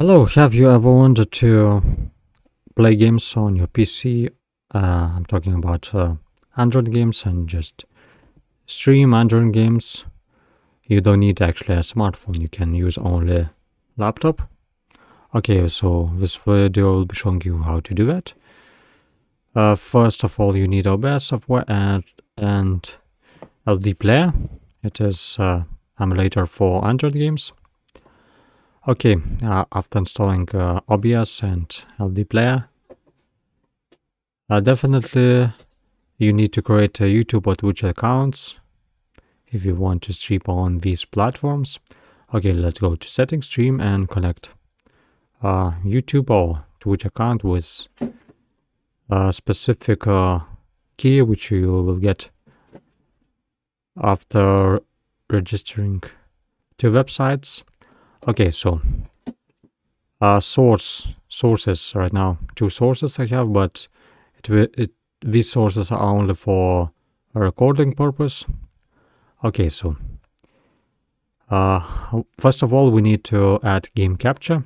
Hello, have you ever wanted to play games on your PC? Uh, I'm talking about uh, Android games and just stream Android games. You don't need actually a smartphone, you can use only laptop. Okay, so this video will be showing you how to do that. Uh, first of all, you need OBS software and, and LD Player. It is uh, emulator for Android games. Okay, uh, after installing uh, OBS and LD Player, uh, definitely you need to create a YouTube or Twitch accounts if you want to stream on these platforms. Okay, let's go to settings, stream and connect uh, YouTube or Twitch account with a specific uh, key which you will get after registering to websites okay so uh source sources right now. Two sources i have but it, it these sources are only for recording purpose. Okay so uh first of all we need to add game capture.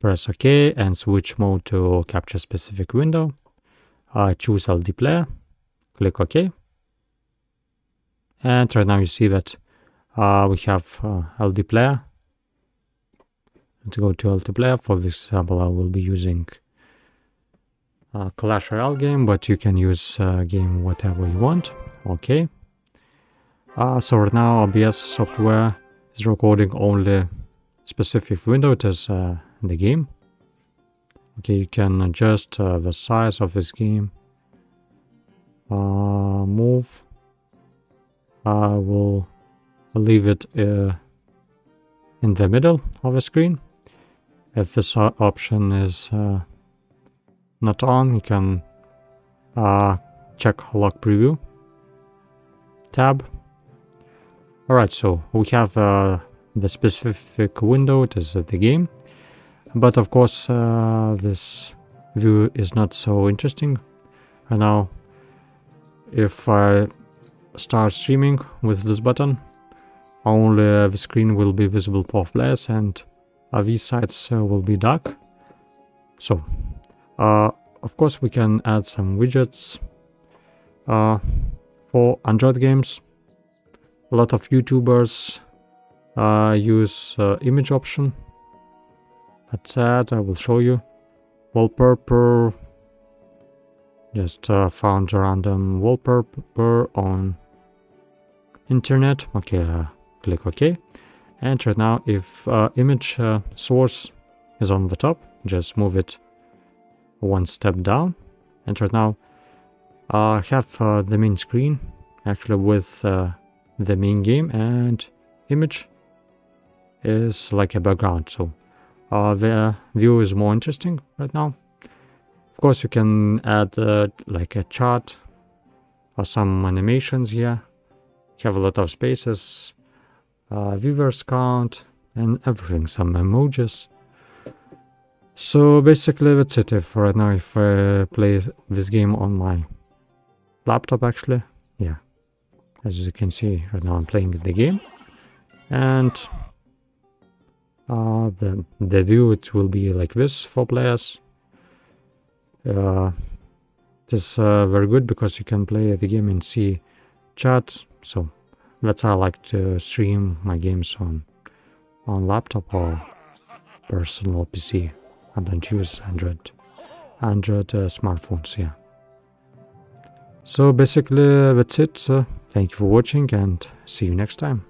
Press ok and switch mode to capture specific window. Uh choose ld player. Click ok. And right now you see that uh, we have uh, LD player. Let's go to LD player. For this example, I will be using a Clash Royale game, but you can use uh, game whatever you want. Okay. Uh, so right now OBS software is recording only specific window, it is uh, the game. Okay, you can adjust uh, the size of this game. Uh, move. I will leave it uh, in the middle of the screen. If this option is uh, not on, you can uh, check lock preview tab. Alright, so we have uh, the specific window, it is the game. But of course, uh, this view is not so interesting. And now, if I start streaming with this button, only uh, the screen will be visible for players and uh, these sides uh, will be dark. So, uh, of course we can add some widgets uh, for Android games. A lot of YouTubers uh, use image option. That's that, I will show you. Wallpaper, just found a random wallpaper on internet. Okay, click OK. And right now, if uh, image uh, source is on the top, just move it one step down. And right now, I uh, have uh, the main screen actually with uh, the main game and image is like a background. So uh, the view is more interesting right now. Of course, you can add like a chart or some animations here. You have a lot of spaces uh, viewers count and everything, some emojis. So basically that's it if right now if I play this game on my laptop actually, yeah. As you can see right now I'm playing the game and uh, the, the view it will be like this for players. Uh, it is uh, very good because you can play the game and see chat so that's how I like to stream my games on on laptop or personal PC. I don't use Android Android uh, smartphones, yeah. So basically that's it. thank you for watching and see you next time.